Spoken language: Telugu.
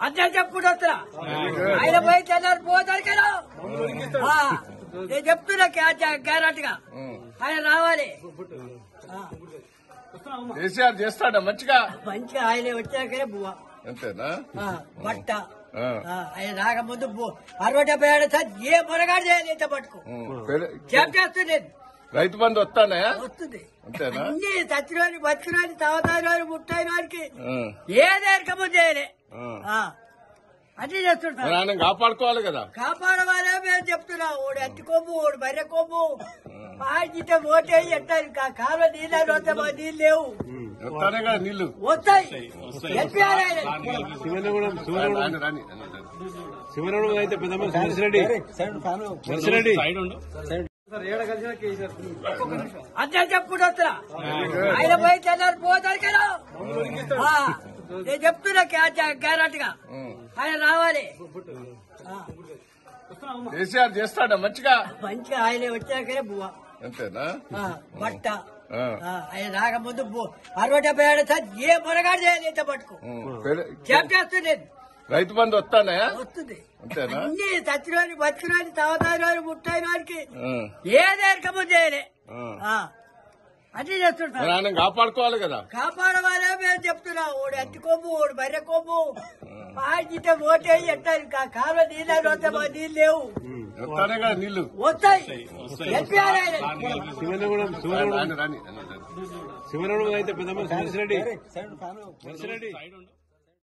అంతే చెప్పుడు వస్తున్నా. ఆయన పోయి తెల్లారు పోతారు కదా. ఆ, నేను చెప్తున్నా గ్యారెంట్గా ఆయన రావాలి. కేసీఆర్ చేస్తాడా? మంచిగా? మంచిగా ఆయన వచ్చాకనే బువ్వ. అంతేనా? బట్ట. ఆయన రాకముందు అరవై డెబ్బై ఏడు సార్ ఏ పొరగాడు చేయాలి ఇంత పట్టుకు. పెర- చెప్పేస్తుంది రైతు బంధు వస్తానయా వస్తుంది. అంతేనా? అన్ని చచ్చినోని బతికినోని తాగుతాయి ముట్టాయినోనికి ఆ. ఏది ఎరకముందు చేయలే. అన్ని చేస్తుంటారు. ఆయన కాపాడుకోవాలి కదా? కాపాడవాలే మేము చెప్తున్నాం. ఓడి అట్టి కొమ్ము ఓడి బర్రె కొమ్ము పాజిట ఓటే ఎట్టారు కాలువ నీళ్ళు వస్తే మా నీళ్ళు లేవు. వస్తానే కదా నీళ్ళు వస్తాయి. శివనగూడెం అయితే పెద్ద నర్సిరెడ్డి నర్సిరెడ్డి అంతే చెప్పుడు వస్తున్నా. ఆయన పోయి తెల్లారు పోతారు కదా. నేను చెప్తున్నా గ్యారెంట్గా ఉం. ఆయన రావాలి. కేసీఆర్ చేస్తాడా? మంచిగా? మంచిగా ఆయన వచ్చాకనే బువ్వ. అంతేనా? ఆ, బట్ట. ఆయన రాకముందు అరవై డెబ్బై ఏడు సార్ ఏ పొరగాడు చేయాలి ఇంత పట్టుకు ఉం. రైతు బంధు వస్తానయా వస్తుంది. అంతేనా? అన్ని చచ్చినోని బతికినోని తాగుతాయి ముట్టాయినోనికి ఆ. ఏది ఎరకముందు చేయలే. అన్ని చేస్తుంటారు. ఆయన కాపాడుకోవాలి కదా? కాపాడవాలే మేము చెప్తున్నాం. ఓడి అట్టి కొమ్ము ఓడి బర్రె కొమ్ము పాజిట ఓటే ఎట్టారు కాలువ నీళ్ళు వస్తే మా నీళ్ళు లేవు. వస్తానే నీళ్ళు వస్తాయి. శివనగూడెం అయితే పెద్ద నర్సిరెడ్డి నర్సిరెడ్డి